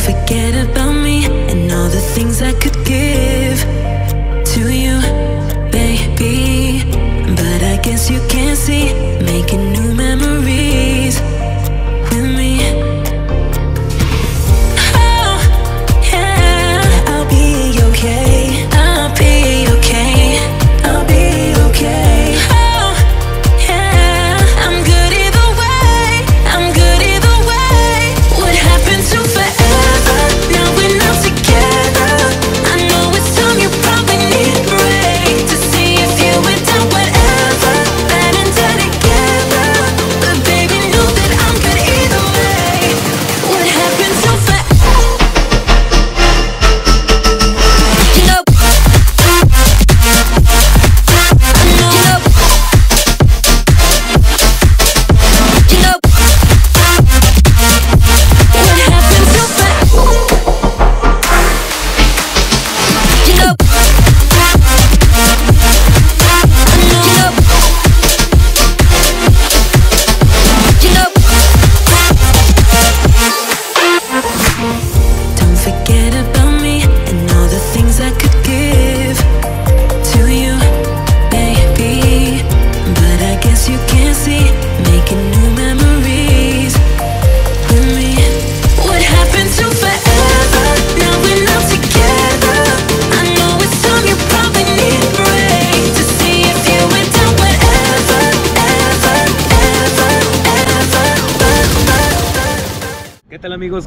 forget about me and all the things I could give to you, baby. But I guess you can't see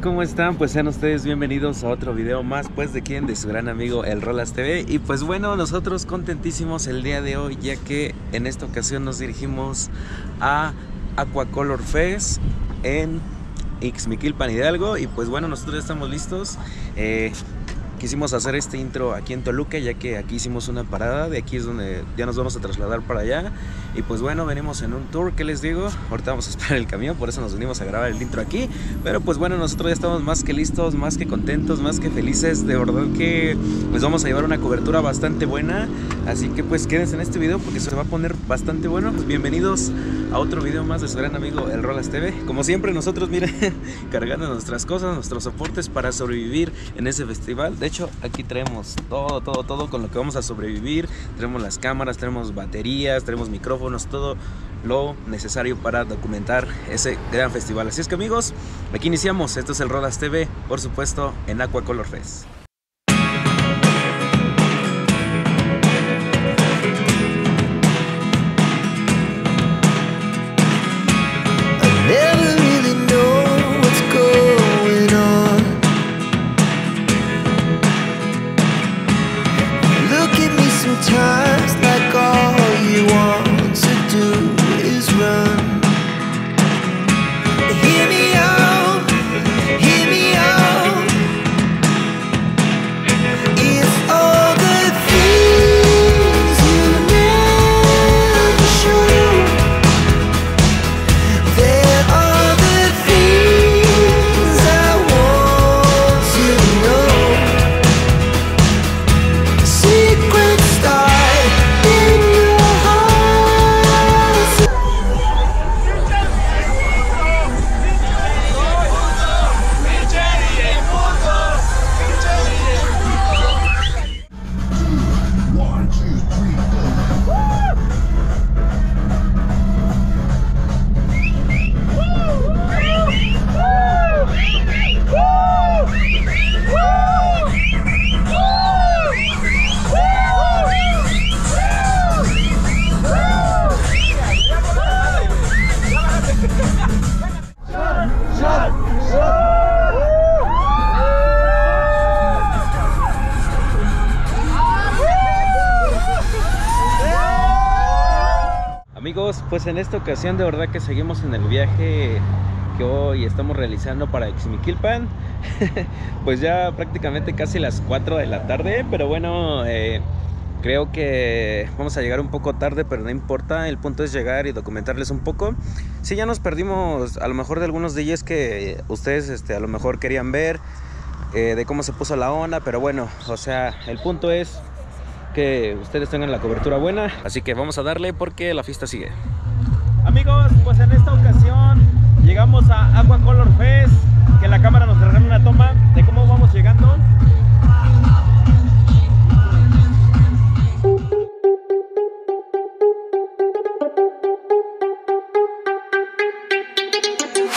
¿Cómo están? Pues sean ustedes bienvenidos a otro video más pues de quien, de su gran amigo El Rolas TV y pues bueno, nosotros contentísimos el día de hoy ya que en esta ocasión nos dirigimos a Aquacolor Fest en Ixmiquilpan Hidalgo. Y pues bueno, nosotros estamos listos. Eh, quisimos hacer este intro aquí en Toluca ya que aquí hicimos una parada, de aquí es donde ya nos vamos a trasladar para allá. Y pues bueno, venimos en un tour, ¿qué les digo? Ahorita vamos a esperar el camión, por eso nos venimos a grabar el intro aquí, pero pues bueno, nosotros ya estamos más que listos, más que contentos, más que felices, de verdad que pues vamos a llevar una cobertura bastante buena, así que pues quédense en este video porque se va a poner bastante bueno, Pues bienvenidos a otro video más de su gran amigo El Rolas TV, como siempre nosotros miren, cargando nuestras cosas, nuestros soportes para sobrevivir en ese festival, de hecho aquí traemos todo, todo, todo con lo que vamos a sobrevivir, tenemos las cámaras, tenemos baterías, tenemos micrófonos, todo lo necesario para documentar ese gran festival. Así es que amigos, aquí iniciamos. Esto es el Rolas TV, por supuesto, en Aquacolor Fest. En esta ocasión de verdad que seguimos en el viaje que hoy estamos realizando para Ixmiquilpan. pues ya prácticamente casi las 4 de la tarde, pero bueno, eh, creo que vamos a llegar un poco tarde, pero no importa, el punto es llegar y documentarles un poco. Sí, ya nos perdimos a lo mejor de algunos ellos que ustedes este, a lo mejor querían ver, eh, de cómo se puso la onda, pero bueno, o sea, el punto es que ustedes tengan la cobertura buena. Así que vamos a darle porque la fiesta sigue. Amigos, pues en esta ocasión llegamos a Aquacolor Fest. que la cámara nos regale una toma de cómo vamos llegando.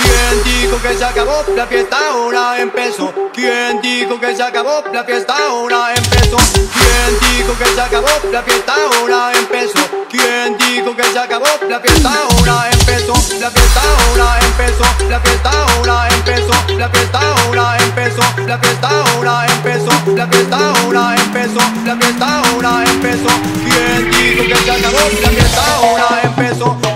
¿Quién dijo que se acabó? La fiesta ahora empezó. ¿Quién dijo que se acabó? La fiesta ahora empezó. ¿Quién dijo que se acabó? La fiesta ahora empezó. ¿Quién dijo que se acabó? La fiesta ahora empezó. La fiesta ahora empezó. La fiesta ahora empezó. La fiesta ahora empezó. La fiesta ahora empezó. La fiesta ahora empezó. La fiesta ahora empezó. ¿Quién dijo que se acabó? La fiesta ahora empezó.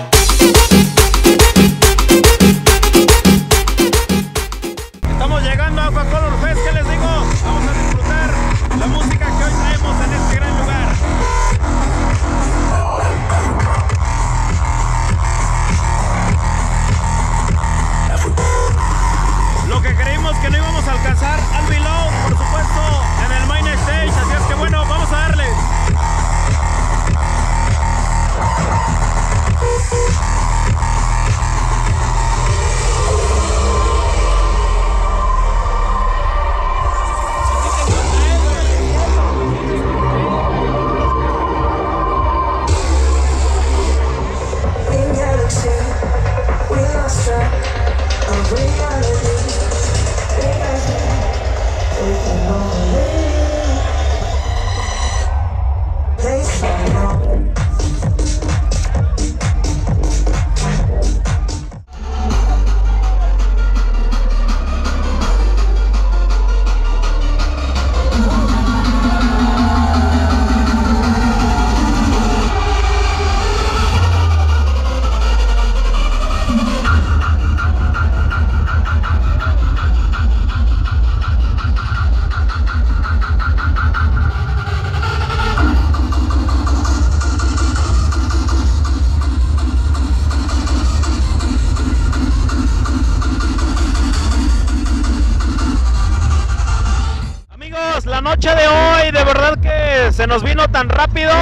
Tan rápido.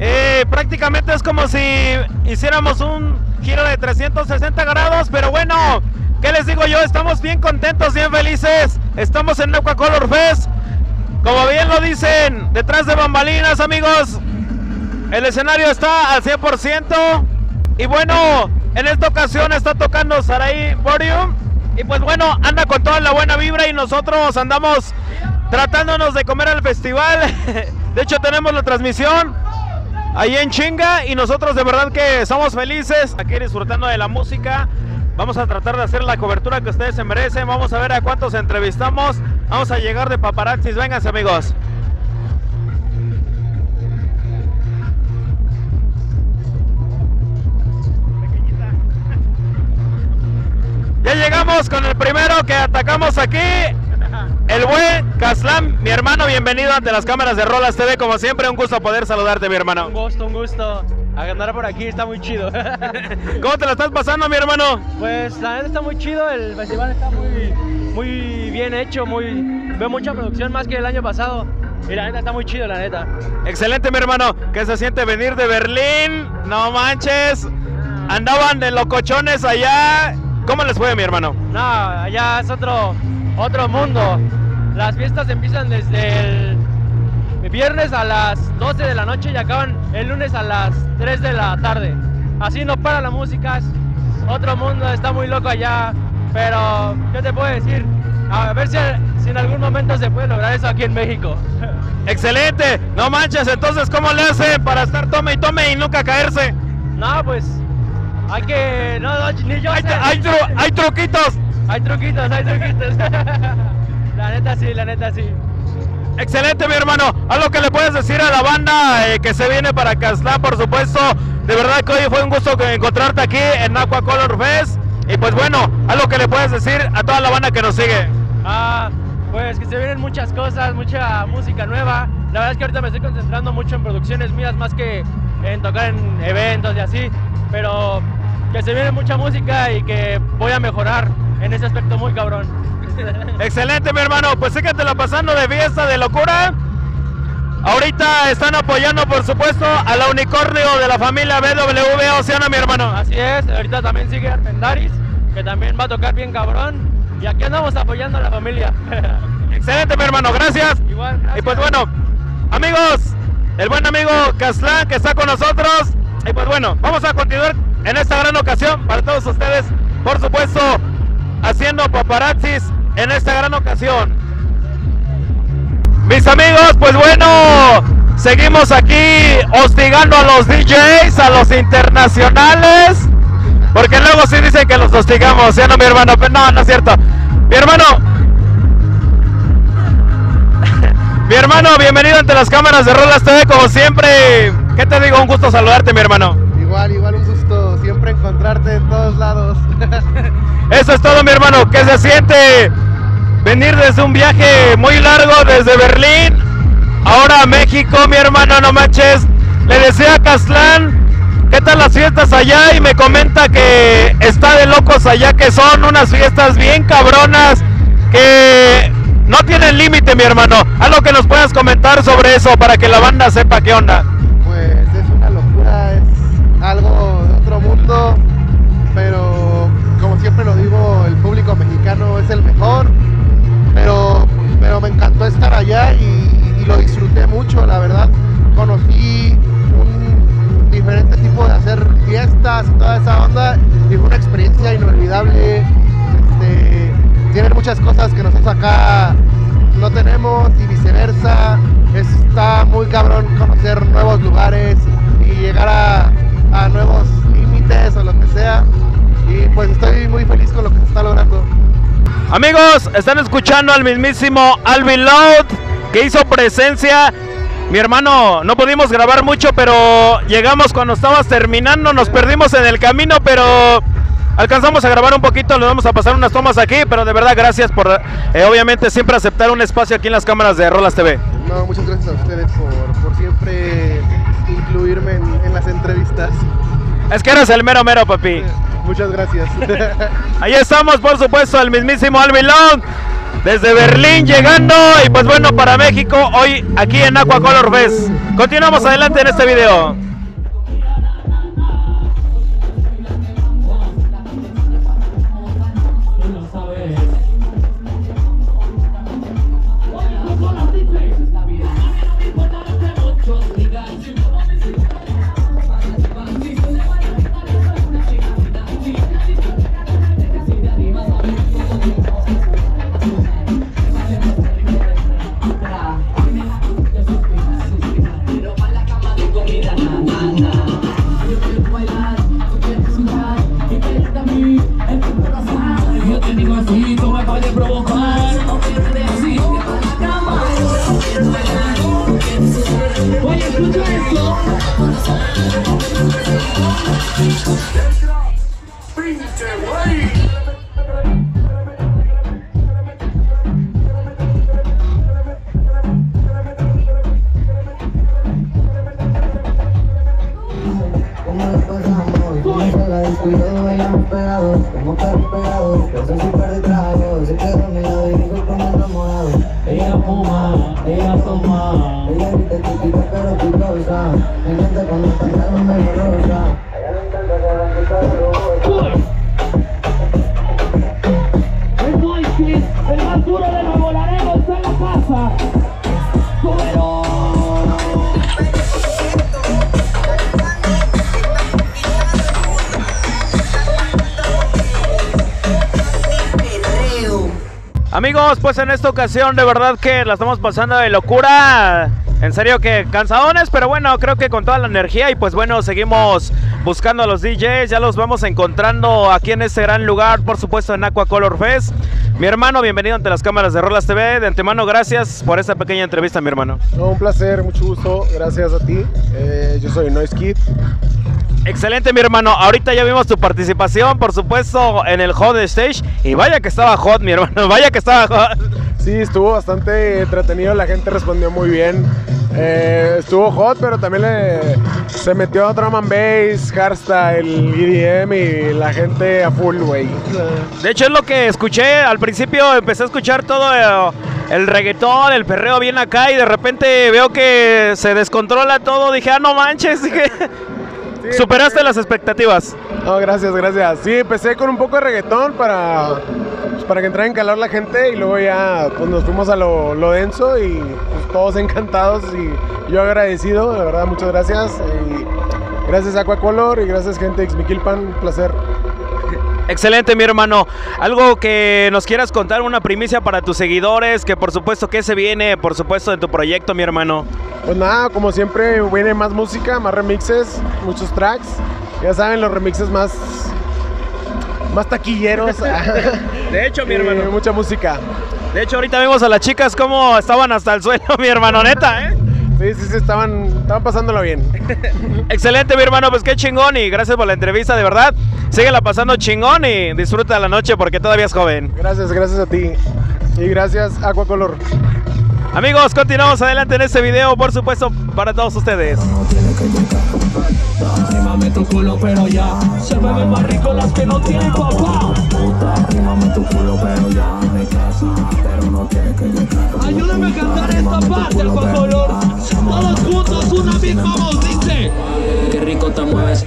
Eh, prácticamente es como si hiciéramos un giro de 360 grados, pero bueno, ¿qué les digo yo? Estamos bien contentos, bien felices. Estamos en Nauca Color Fest. Como bien lo dicen, detrás de bambalinas, amigos, el escenario está al 100%. Y bueno, en esta ocasión está tocando Sarai Borium. Y pues bueno, anda con toda la buena vibra y nosotros andamos tratándonos de comer al festival. De hecho, tenemos la transmisión ahí en chinga y nosotros de verdad que somos felices aquí disfrutando de la música. Vamos a tratar de hacer la cobertura que ustedes se merecen. Vamos a ver a cuántos entrevistamos. Vamos a llegar de paparazzis. Vénganse, amigos. Ya llegamos con el primero que atacamos aquí. El buen Caslam, mi hermano, bienvenido ante las cámaras de Rolas TV. Como siempre, un gusto poder saludarte, mi hermano. Un gusto, un gusto. A ganar por aquí está muy chido. ¿Cómo te la estás pasando, mi hermano? pues la neta está muy chido, el festival está muy, muy bien hecho, muy veo mucha producción más que el año pasado. Y la neta está muy chido, la neta. Excelente, mi hermano. ¿Qué se siente venir de Berlín? No manches. Andaban de locochones allá. ¿Cómo les fue, mi hermano? No, allá es otro, otro mundo. Las fiestas empiezan desde el viernes a las 12 de la noche y acaban el lunes a las 3 de la tarde. Así no para la música, es otro mundo, está muy loco allá. Pero, ¿qué te puedo decir? A ver si, si en algún momento se puede lograr eso aquí en México. Excelente. No manches. Entonces, ¿cómo le hacen para estar tome y tome y nunca caerse? No, pues hay que. No, no, ni yo Hay, sé. hay tru- hay truquitos. Hay truquitos, hay truquitos. la neta sí, la neta sí. Excelente, mi hermano. Algo que le puedes decir a la banda eh, que se viene para Castlán, por supuesto. De verdad que hoy fue un gusto encontrarte aquí en Aqua Color Fest. Y pues bueno, algo que le puedes decir a toda la banda que nos sigue. Ah, pues que se vienen muchas cosas, mucha música nueva. La verdad es que ahorita me estoy concentrando mucho en producciones mías más que en tocar en eventos y así. Pero que se viene mucha música y que voy a mejorar en ese aspecto muy cabrón. Excelente, mi hermano. Pues síguetela pasando de fiesta, de locura. Ahorita están apoyando, por supuesto, a la unicornio de la familia BWV Oceano, mi hermano. Así es, ahorita también sigue Armendaris, que también va a tocar bien cabrón. Y aquí andamos apoyando a la familia. Excelente, mi hermano, gracias. Igual, Y pues gracias. bueno, amigos, el buen amigo Castlán que está con nosotros. Y pues bueno, vamos a continuar en esta gran ocasión para todos ustedes, por supuesto, haciendo paparazzis en esta gran ocasión. Mis amigos, pues bueno, seguimos aquí hostigando a los DJs, a los internacionales. Porque luego sí dicen que los hostigamos, ¿ya no, mi hermano? Pero no, no es cierto. Mi hermano, mi hermano, bienvenido ante las cámaras de Rolas TV, como siempre. ¿Qué te digo? Un gusto saludarte, mi hermano. Igual, igual un encontrarte en todos lados. Eso es todo, mi hermano. ¿Qué se siente venir desde un viaje muy largo desde Berlín? Ahora a México, mi hermano, no manches. Le decía a Castlán, ¿qué tal las fiestas allá? Y me comenta que está de locos allá, que son unas fiestas bien cabronas, que no tienen límite, mi hermano. Algo que nos puedas comentar sobre eso para que la banda sepa qué onda. Allá y, lo disfruté mucho, la verdad. Conocí un diferente tipo de hacer fiestas y toda esa onda y fue una experiencia inolvidable. Este, tienen muchas cosas que nosotros acá no tenemos y viceversa. Está muy cabrón conocer nuevos lugares y llegar a nuevos límites o lo que sea. Y pues estoy muy feliz con lo que se está logrando. Amigos, están escuchando al mismísimo Alvin Loud que hizo presencia. Mi hermano, no pudimos grabar mucho, pero llegamos cuando estabas terminando, nos perdimos en el camino, pero alcanzamos a grabar un poquito, le vamos a pasar unas tomas aquí, pero de verdad gracias por, eh, obviamente, siempre aceptar un espacio aquí en las cámaras de Rolas TV. No, muchas gracias a ustedes por, por siempre incluirme en, en las entrevistas. Es que eres el mero mero, papi. Muchas gracias. Ahí estamos, por supuesto, el mismísimo Alvin Long. Desde Berlín llegando y pues bueno para México hoy aquí en Aqua Color Fest. Continuamos adelante en este video. Amigos, pues en esta ocasión de verdad que la estamos pasando de locura. En serio que cansadones, pero bueno, creo que con toda la energía y pues bueno, seguimos buscando a los DJs, ya los vamos encontrando aquí en este gran lugar, por supuesto en Aqua Color Fest. Mi hermano, bienvenido ante las cámaras de Rolas TV. De antemano, gracias por esta pequeña entrevista, mi hermano. No, un placer, mucho gusto, gracias a ti. Eh, yo soy Noise Kid. Excelente, mi hermano. Ahorita ya vimos tu participación, por supuesto, en el Hot Stage. Y vaya que estaba hot, mi hermano. Vaya que estaba hot. Sí, estuvo bastante entretenido, la gente respondió muy bien. Eh, estuvo hot, pero también le- se metió drum and bass, hardstyle, EDM y la gente a full, güey. De hecho, es lo que escuché. Al principio empecé a escuchar todo eh, el reggaetón, el perreo bien acá. Y de repente veo que se descontrola todo. Dije, ah, no manches. Dije, superaste las expectativas. No, gracias, gracias. Sí, empecé con un poco de reggaetón para, para que entrara en calor la gente y luego ya pues, nos fuimos a lo, lo denso y pues, todos encantados y yo agradecido, de verdad, muchas gracias. Y gracias Aquacolor y gracias gente de Xmiquilpan, un placer. Excelente, mi hermano. Algo que nos quieras contar, una primicia para tus seguidores, que por supuesto que se viene, por supuesto, de tu proyecto, mi hermano. Pues nada, como siempre viene más música, más remixes, muchos tracks. Ya saben, los remixes más más taquilleros. De hecho, mi Eh, hermano. mucha música. De hecho, ahorita vimos a las chicas cómo estaban hasta el suelo, mi hermano, neta, ¿eh? Sí, sí, sí, estaban, estaban pasándolo bien. Excelente, mi hermano, pues qué chingón y gracias por la entrevista, de verdad. Síguela pasando chingón y disfruta la noche porque todavía es joven. Gracias, gracias a ti. Y gracias, Aquacolor. Amigos, continuamos adelante en este video, por supuesto, para todos ustedes. Arrímame tu culo, pero ya se beben más rico las que no tienen papá. Puta, arrímame tu culo, pero ya me casa, pero no tiene que llegar. Ayúdame a cantar esta parte, el color. Todos juntos, una misma voz, dice. Qué rico te mueves.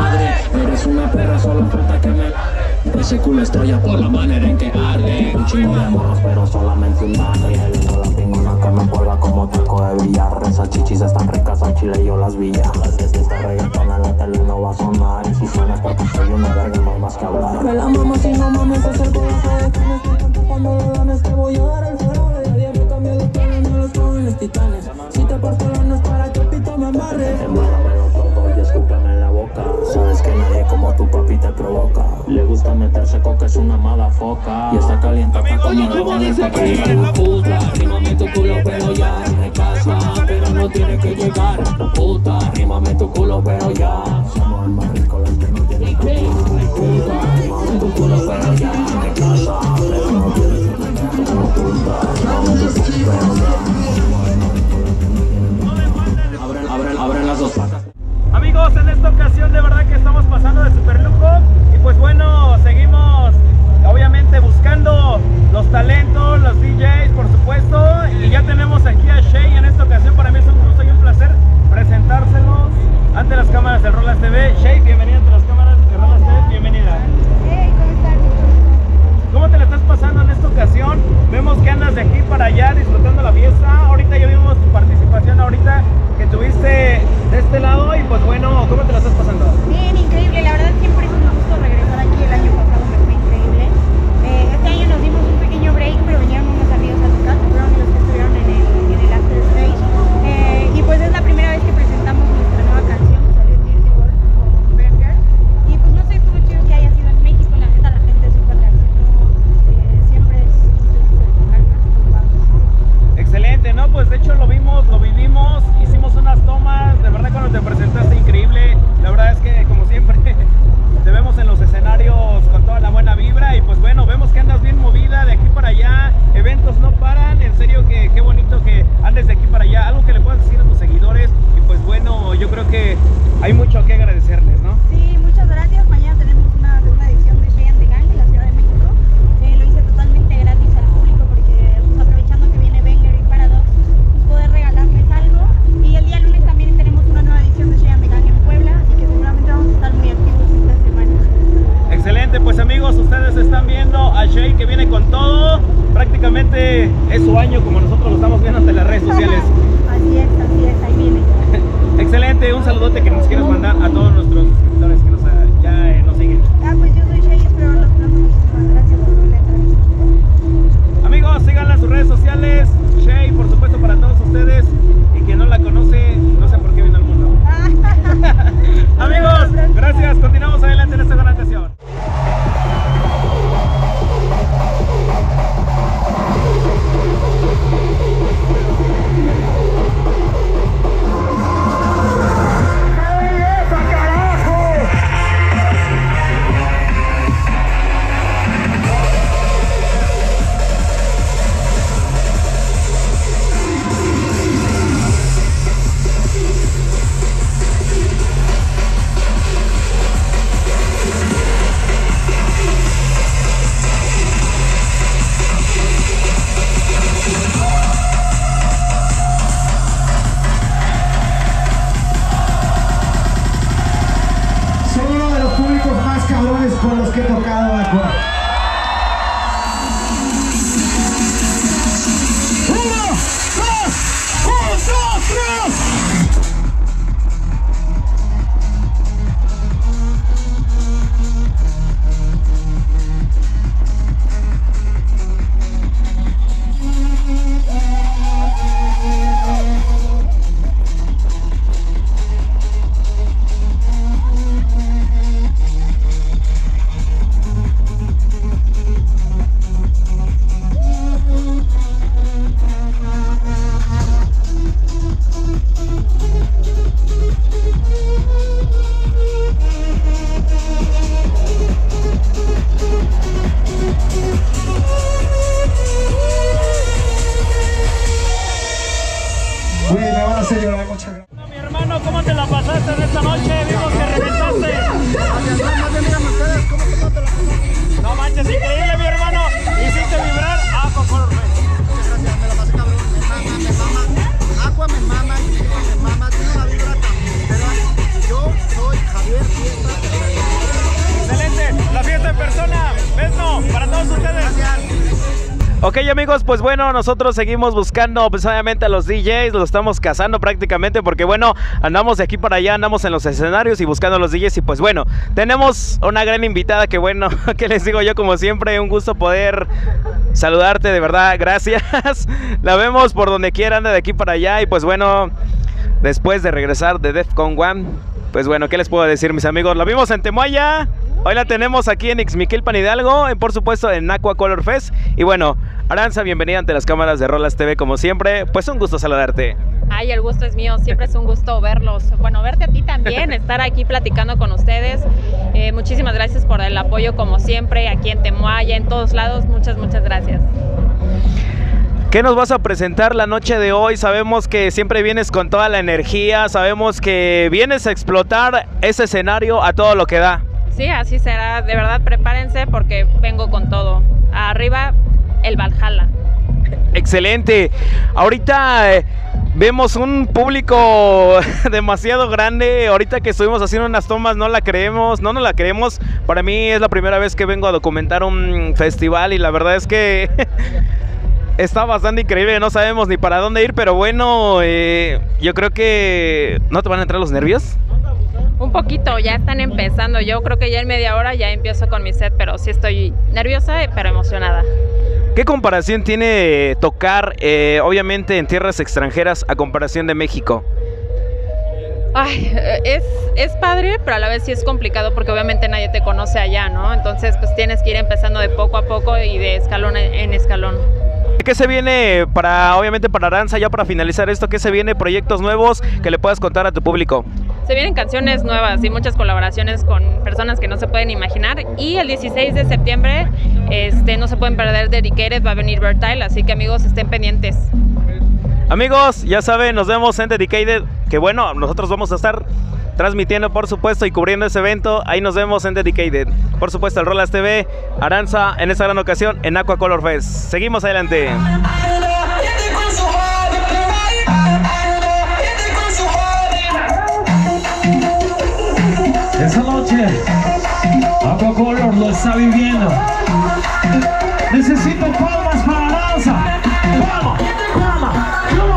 Madre, eres una perra, solo falta que me. Ese culo estrella por la manera en que arde. Un chingo de morros, pero solamente un madre. Tengo la pingona que me cuelga como taco de billar. Esas chichis están ricas al chile, yo las vi. Si este reggaetón en la tele no va a sonar. Y si suena es porque soy una verga, no hay más que hablar. Me la si no mames, Y está caliente como la bola de Puta, rímame tu culo, pero ya me casa. Pero no tiene que llegar. Puta, rímame tu culo, pero ya. Somos el más rico, los que no tienen Puta, rímame tu culo, pero ya me casa. Pero no tiene que llegar. Puta, rímame tu culo, pero ya. Abren, abren, abren las dos patas. Amigos, en esta ocasión de verdad que estamos pasando de super lujo y pues bueno, buscando los talentos, los DJs por supuesto y ya tenemos aquí a Shay en esta ocasión, para mí es un gusto y un placer presentárselos ante las cámaras de Rolas TV. Shay, bienvenida ante las cámaras de Rolas TV, bienvenida. ¿Cómo te la estás pasando en esta ocasión? Vemos que andas de aquí para allá disfrutando la fiesta. Ahorita ya vimos tu participación ahorita que tuviste de este lado y pues bueno, ¿cómo te la estás pasando? Bien, pues bueno, nosotros seguimos buscando pues obviamente a los DJs, los estamos cazando prácticamente porque bueno, andamos de aquí para allá, andamos en los escenarios y buscando a los DJs y pues bueno, tenemos una gran invitada que bueno, que les digo yo como siempre, un gusto poder saludarte, de verdad, gracias. La vemos por donde quiera, anda de aquí para allá y pues bueno, después de regresar de Defcon One, pues bueno, ¿qué les puedo decir mis amigos? La vimos en Temoaya. Hoy la tenemos aquí en Ixmiquilpan Hidalgo, y por supuesto en Aqua Color Fest. Y bueno, Aranza, bienvenida ante las cámaras de Rolas TV como siempre. Pues un gusto saludarte. Ay, el gusto es mío, siempre es un gusto verlos. Bueno, verte a ti también, estar aquí platicando con ustedes. Eh, muchísimas gracias por el apoyo como siempre, aquí en Temoaya, en todos lados. Muchas, muchas gracias. ¿Qué nos vas a presentar la noche de hoy? Sabemos que siempre vienes con toda la energía, sabemos que vienes a explotar ese escenario a todo lo que da. Sí, así será. De verdad, prepárense porque vengo con todo. Arriba, el Valhalla. Excelente. Ahorita eh, vemos un público demasiado grande. Ahorita que estuvimos haciendo unas tomas, no la creemos, no nos la creemos. Para mí es la primera vez que vengo a documentar un festival y la verdad es que está bastante increíble. No sabemos ni para dónde ir, pero bueno, eh, yo creo que no te van a entrar los nervios. Un poquito, ya están empezando. Yo creo que ya en media hora ya empiezo con mi set, pero sí estoy nerviosa, pero emocionada. ¿Qué comparación tiene tocar, eh, obviamente, en tierras extranjeras a comparación de México? Ay, eh, es, es padre, pero a la vez sí es complicado porque obviamente nadie te conoce allá, ¿no? Entonces, pues tienes que ir empezando de poco a poco y de escalón en escalón. ¿Qué se viene para, obviamente, para Aranza, ya para finalizar esto? ¿Qué se viene? ¿Proyectos nuevos que le puedas contar a tu público? Se vienen canciones nuevas y muchas colaboraciones con personas que no se pueden imaginar. Y el 16 de septiembre este, no se pueden perder Dedicated, va a venir Vertile, así que amigos estén pendientes. Amigos, ya saben, nos vemos en Dedicated. Que bueno, nosotros vamos a estar transmitiendo, por supuesto, y cubriendo ese evento. Ahí nos vemos en Dedicated. Por supuesto, el Rolas TV, Aranza, en esta gran ocasión, en Aqua Color Fest. Seguimos adelante. Aqua Color lo está viviendo. Necesito palmas para danza. Palmas, palmas,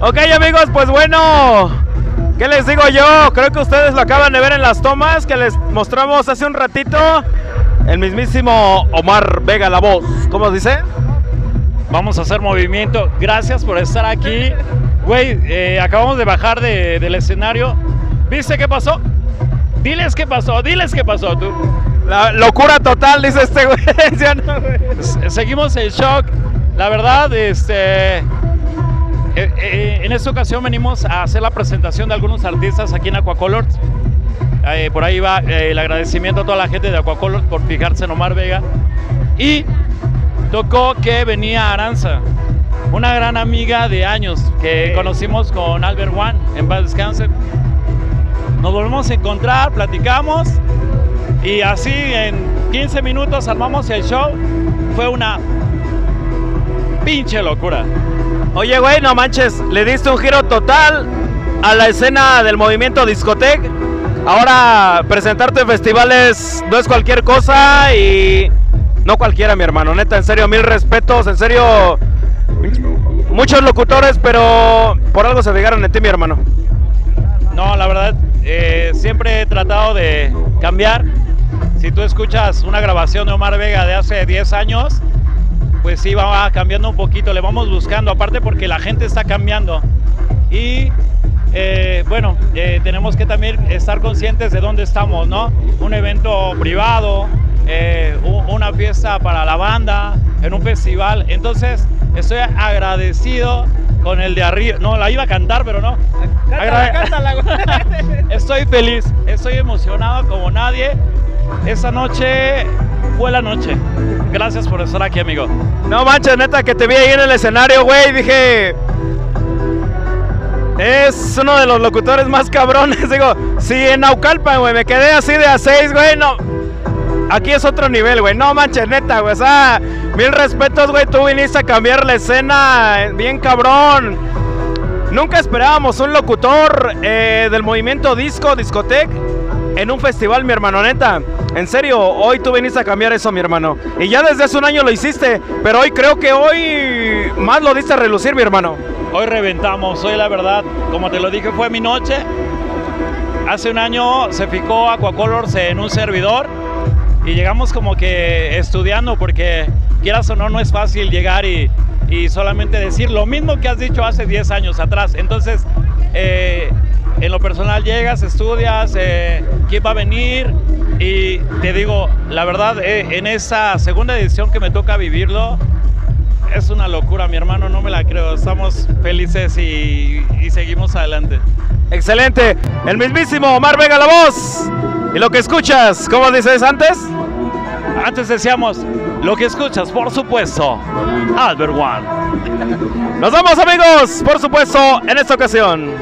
Ok amigos, pues bueno, ¿qué les digo yo? Creo que ustedes lo acaban de ver en las tomas que les mostramos hace un ratito. El mismísimo Omar Vega, la voz. ¿Cómo dice? Vamos a hacer movimiento. Gracias por estar aquí. Güey, eh, acabamos de bajar de- del escenario. ¿Viste qué pasó? Diles qué pasó, diles qué pasó tú. La locura total, dice este güey. Seguimos en shock. La verdad, este. eh, eh, en esta ocasión venimos a hacer la presentación de algunos artistas aquí en Aquacolors. Eh, por ahí va el agradecimiento a toda la gente de Aquacolors por fijarse en Omar Vega. Y tocó que venía Aranza, una gran amiga de años que conocimos con Albert One en paz descanse. Nos volvemos a encontrar, platicamos y así en 15 minutos armamos el show. Fue una pinche locura. Oye, güey, no manches, le diste un giro total a la escena del movimiento discotec. Ahora presentarte en festivales no es cualquier cosa y no cualquiera, mi hermano. Neta, en serio, mil respetos, en serio. Muchos locutores, pero por algo se fijaron en ti, mi hermano. No, la verdad, eh, siempre he tratado de cambiar. Si tú escuchas una grabación de Omar Vega de hace 10 años, pues sí va cambiando un poquito, le vamos buscando, aparte porque la gente está cambiando. Y eh, bueno, eh, tenemos que también estar conscientes de dónde estamos, ¿no? Un evento privado, eh, una fiesta para la banda, en un festival. Entonces, estoy agradecido con el de arriba. No, la iba a cantar, pero no. Agrade- Estoy feliz, estoy emocionado como nadie. Esa noche fue la noche. Gracias por estar aquí, amigo. No manches, neta, que te vi ahí en el escenario, güey. Dije. Es uno de los locutores más cabrones. Digo, si en Naucalpan, güey, me quedé así de a 6, güey, no. Aquí es otro nivel, güey. No manches, neta, güey. O sea, mil respetos, güey. Tú viniste a cambiar la escena. eh, Bien cabrón. Nunca esperábamos un locutor eh, del movimiento disco, discotec, en un festival, mi hermano, neta. En serio, hoy tú viniste a cambiar eso, mi hermano. Y ya desde hace un año lo hiciste, pero hoy creo que hoy más lo diste a relucir, mi hermano. Hoy reventamos, hoy la verdad, como te lo dije, fue mi noche. Hace un año se ficó Aquacolors en un servidor y llegamos como que estudiando porque quieras o no, no es fácil llegar y, y solamente decir lo mismo que has dicho hace 10 años atrás. Entonces, eh, en lo personal llegas, estudias, eh, quién va a venir y te digo, la verdad, eh, en esa segunda edición que me toca vivirlo, es una locura, mi hermano, no me la creo. Estamos felices y, y seguimos adelante. Excelente. El mismísimo Omar Vega la voz. Y lo que escuchas, ¿cómo dices antes? Antes decíamos, lo que escuchas, por supuesto, Albert One. Nos vamos amigos, por supuesto, en esta ocasión.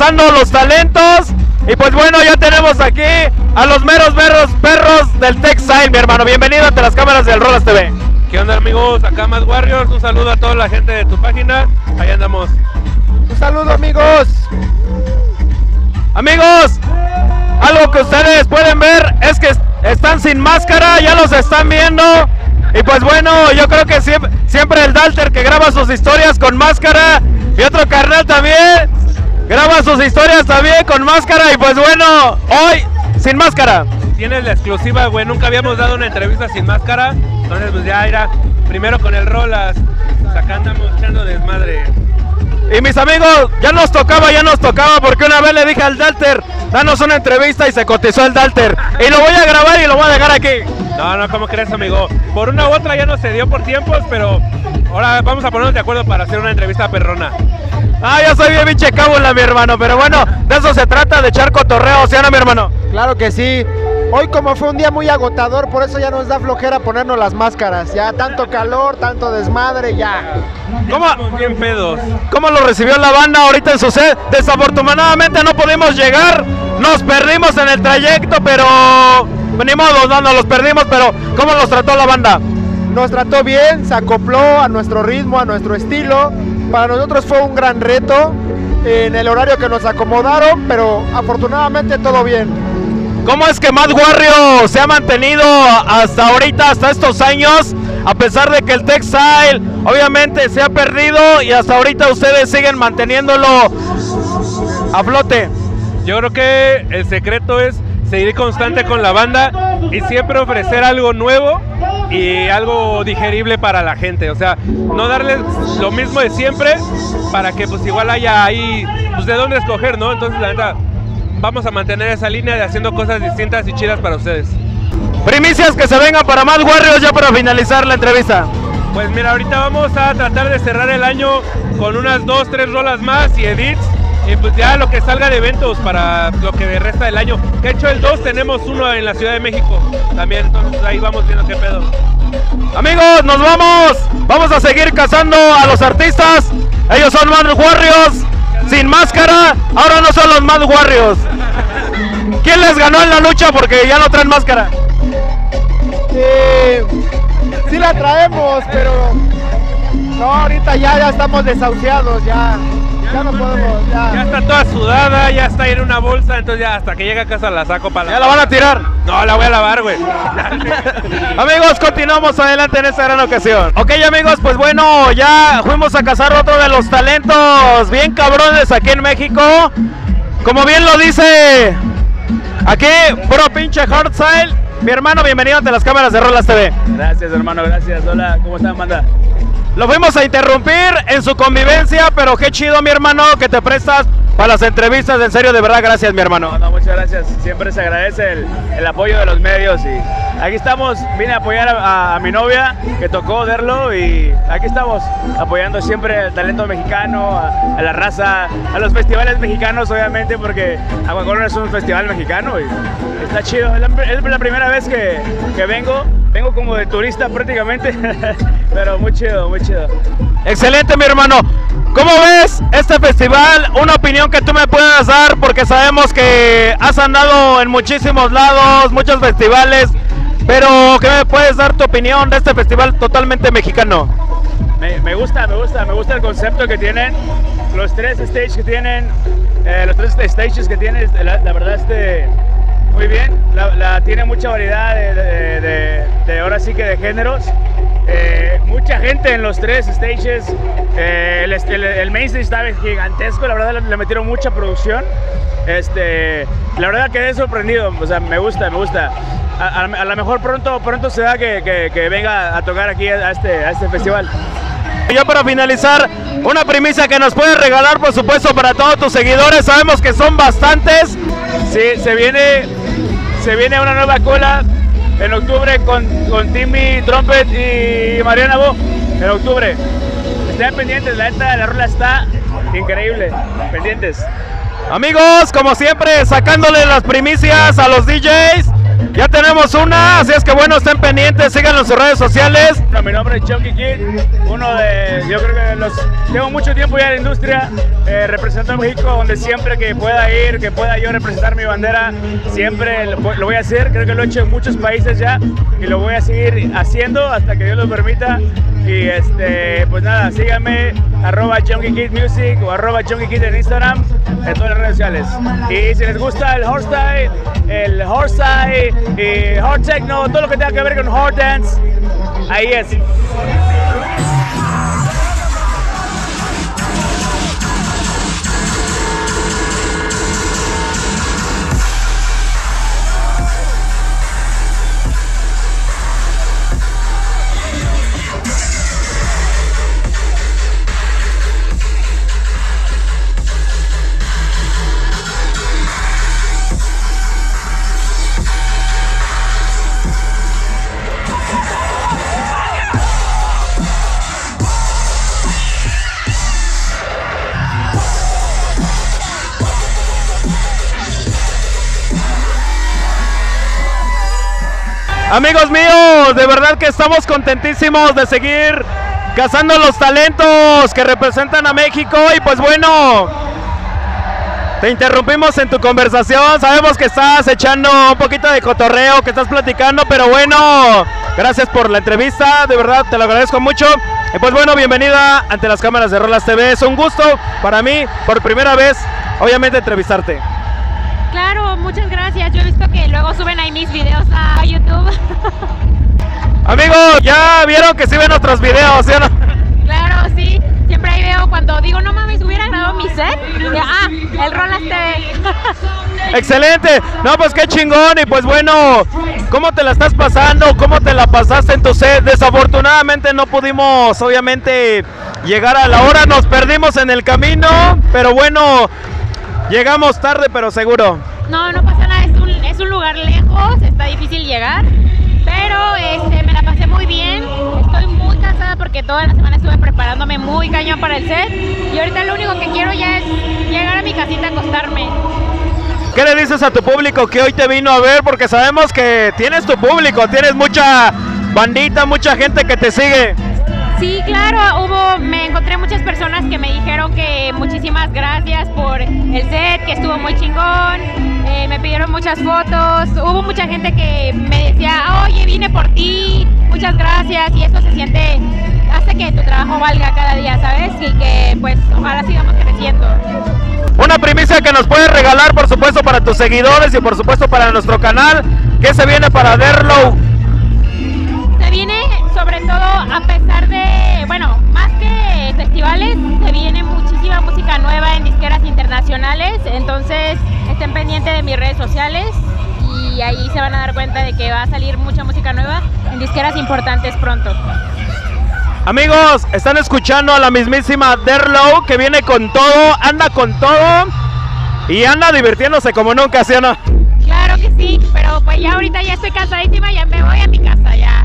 Cazando los talentos. Y pues bueno, ya tenemos aquí a los meros meros perros del Textile, mi hermano. Bienvenido ante las cámaras del Rolas TV. ¿Qué onda amigos? Acá más Warriors, un saludo a toda la gente de tu página, ahí andamos. Un saludo amigos. Amigos, algo que ustedes pueden ver es que están sin máscara, ya los están viendo. Y pues bueno, yo creo que siempre, siempre el Dalter que graba sus historias con máscara y otro carnal también graba sus historias también con máscara. Y pues bueno, hoy sin máscara. Tienes la exclusiva, güey, nunca habíamos dado una entrevista sin máscara, entonces pues ya era primero con el Rolas, acá andamos echando desmadre. Y mis amigos, ya nos tocaba, ya nos tocaba, porque una vez le dije al Dalter, danos una entrevista y se cotizó el Dalter. Y lo voy a grabar y lo voy a dejar aquí. No, no, ¿cómo crees, amigo? Por una u otra ya no se dio por tiempos, pero ahora vamos a ponernos de acuerdo para hacer una entrevista perrona. Ah, yo soy bien pinche cábula, mi hermano, pero bueno, de eso se trata, de echar cotorreo, ¿sí o no, mi hermano? Claro que sí. Hoy como fue un día muy agotador, por eso ya nos da flojera ponernos las máscaras. Ya tanto calor, tanto desmadre, ya. ¿Cómo, bien pedos. ¿Cómo lo recibió la banda ahorita en su set? Desafortunadamente no pudimos llegar, nos perdimos en el trayecto, pero venimos, no, no los perdimos, pero ¿cómo los trató la banda? Nos trató bien, se acopló a nuestro ritmo, a nuestro estilo. Para nosotros fue un gran reto en el horario que nos acomodaron, pero afortunadamente todo bien. ¿Cómo es que Mad Warrior se ha mantenido hasta ahorita, hasta estos años? A pesar de que el textile obviamente se ha perdido y hasta ahorita ustedes siguen manteniéndolo a flote. Yo creo que el secreto es seguir constante con la banda y siempre ofrecer algo nuevo y algo digerible para la gente. O sea, no darles lo mismo de siempre para que pues igual haya ahí pues de dónde escoger, ¿no? Entonces la verdad vamos a mantener esa línea de haciendo cosas distintas y chidas para ustedes. Primicias que se vengan para Mad Warriors ya para finalizar la entrevista. Pues mira, ahorita vamos a tratar de cerrar el año con unas dos, tres rolas más y edits. Y pues ya lo que salga de eventos para lo que resta del año. De hecho, el 2 tenemos uno en la Ciudad de México también. Entonces ahí vamos viendo qué pedo. Amigos, nos vamos. Vamos a seguir cazando a los artistas. Ellos son Mad Warriors sin máscara, ahora no son los Mad Warriors. ¿Quién les ganó en la lucha porque ya no traen máscara? Eh, sí la traemos, pero no, ahorita ya, ya estamos desahuciados, ya. Ya no podemos, ya. Ya está toda sudada, ya está en una bolsa, entonces ya hasta que llegue a casa la saco para la... ¿Ya la van a tirar? No, la voy a lavar, güey. amigos, continuamos adelante en esta gran ocasión. Ok, amigos, pues bueno, ya fuimos a cazar otro de los talentos bien cabrones aquí en México. Como bien lo dice aquí, puro pinche hardstyle. Mi hermano, bienvenido ante las cámaras de Rolas TV. Gracias, hermano, gracias. Hola, ¿cómo están, banda? Lo fuimos a interrumpir en su convivencia, pero qué chido, mi hermano, que te prestas para las entrevistas. En serio, de verdad, gracias, mi hermano. No, muchas gracias. Siempre se agradece el, el, apoyo de los medios. Y aquí estamos, vine a apoyar a, a, mi novia, que tocó verlo, y aquí estamos, apoyando siempre el talento mexicano, a, a la raza, a los festivales mexicanos, obviamente, porque Aguacolor es un festival mexicano y está chido. Es la, es la primera vez que, que vengo vengo como de turista prácticamente, pero muy chido, muy chido. Excelente, mi hermano. ¿Cómo ves este festival? Una opinión que tú me puedas dar, porque sabemos que has andado en muchísimos lados, muchos festivales, pero ¿qué me puedes dar tu opinión de este festival totalmente mexicano? Me, gusta, me gusta, me gusta el concepto que tienen, los tres stages que tienen, eh, los tres stages que tienen, la, la verdad este muy bien, la, tiene mucha variedad de, de, ahora sí que de géneros. Eh, mucha gente en los tres stages. Eh, el, el, el, main stage estaba gigantesco, la verdad le, metieron mucha producción. Este, la verdad quedé sorprendido, o sea, me gusta, me gusta. A, a, a lo mejor pronto, pronto se da que, que, que, venga a tocar aquí a este, a este festival. Ya para finalizar, una primicia que nos puedes regalar, por supuesto, para todos tus seguidores. Sabemos que son bastantes. Sí, se viene se viene una nueva cola en octubre con, con Timmy Trumpet y Mariana Bo en octubre. Estén pendientes, la neta está increíble. Pendientes. Amigos, como siempre, sacándole las primicias a los DJs. Ya tenemos una, así es que bueno, estén pendientes, síganos en sus redes sociales. No, mi nombre es Chunky Kid, uno de, yo creo que los, tengo mucho tiempo ya en la industria, eh, representando a México donde siempre que pueda ir, que pueda yo representar mi bandera, siempre lo, voy a hacer, creo que lo he hecho en muchos países ya y lo voy a seguir haciendo hasta que Dios lo permita. Y este, pues nada, síganme, arroba Junkie Kid Music o arroba Junkie Kid en Instagram, en todas las redes sociales. Y si les gusta el hardstyle, el hardstyle, y hard techno, todo lo que tenga que ver con hard dance, ahí es. Amigos míos, de verdad que estamos contentísimos de seguir cazando los talentos que representan a México y pues bueno, te interrumpimos en tu conversación, sabemos que estás echando un poquito de cotorreo, que estás platicando, pero bueno, gracias por la entrevista, de verdad te lo agradezco mucho. Y pues bueno, bienvenida ante las cámaras de Rolas TV, es un gusto para mí, por primera vez, obviamente entrevistarte. Muchas gracias. Yo he visto que luego suben ahí mis videos a YouTube. Amigos, ya vieron que sí ven otros videos, ¿sí o no? claro, sí. Siempre ahí veo cuando digo, no mames, hubiera grabado mi set. y, ah, el Rolas TV. Excelente, no pues qué chingón y pues bueno, ¿cómo te la estás pasando? ¿Cómo te la pasaste en tu set? Desafortunadamente no pudimos obviamente llegar a la hora, nos perdimos en el camino, pero bueno, llegamos tarde pero seguro. No, no pasa nada, es un, es un lugar lejos, está difícil llegar, pero este, me la pasé muy bien, estoy muy cansada porque toda la semana estuve preparándome muy cañón para el set y ahorita lo único que quiero ya es llegar a mi casita a acostarme. ¿Qué le dices a tu público que hoy te vino a ver? Porque sabemos que tienes tu público, tienes mucha bandita, mucha gente que te sigue. Sí, claro, hubo, me encontré muchas personas que me dijeron que muchísimas gracias por el set, que estuvo muy chingón, eh, me pidieron muchas fotos, hubo mucha gente que me decía, oye, vine por ti, muchas gracias, y eso se siente, hace que tu trabajo valga cada día, ¿sabes? Y que pues ojalá sigamos creciendo. Una primicia que nos puedes regalar, por supuesto, para tus seguidores y por supuesto para nuestro canal. ¿Qué se viene para Derlow? Se viene sobre todo a pesar de, bueno, festivales, se viene muchísima música nueva en disqueras internacionales, entonces estén pendientes de mis redes sociales y ahí se van a dar cuenta de que va a salir mucha música nueva en disqueras importantes pronto. Amigos, están escuchando a la mismísima Derlow que viene con todo, anda con todo y anda divirtiéndose como nunca, ¿sí o no? Claro que sí, pero pues ya ahorita ya estoy cansadísima, ya me voy a mi casa, ya.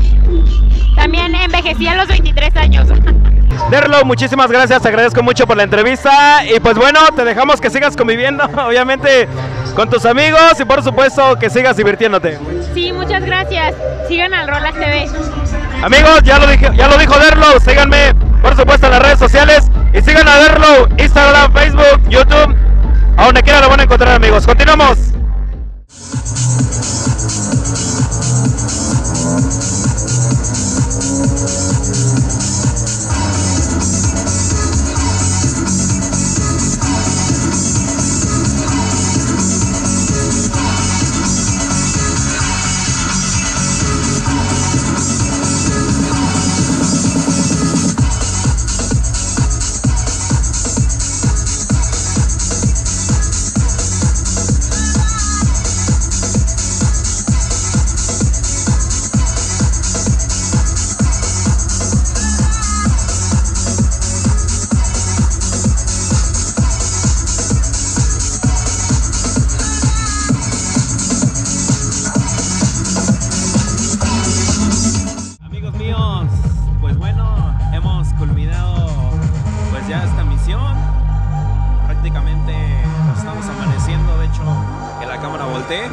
También envejecí a los 23 años. Derlow, muchísimas gracias, te agradezco mucho por la entrevista y pues bueno, te dejamos que sigas conviviendo, obviamente, con tus amigos y por supuesto que sigas divirtiéndote. Sí, muchas gracias. Sigan al Rolas TV. Amigos, ya lo, dije, ya lo dijo Derlow, síganme por supuesto en las redes sociales y sigan a Derlow, Instagram, Facebook, YouTube, a donde quiera lo van a encontrar amigos. Continuamos. Prácticamente estamos amaneciendo, de hecho, que la cámara voltee.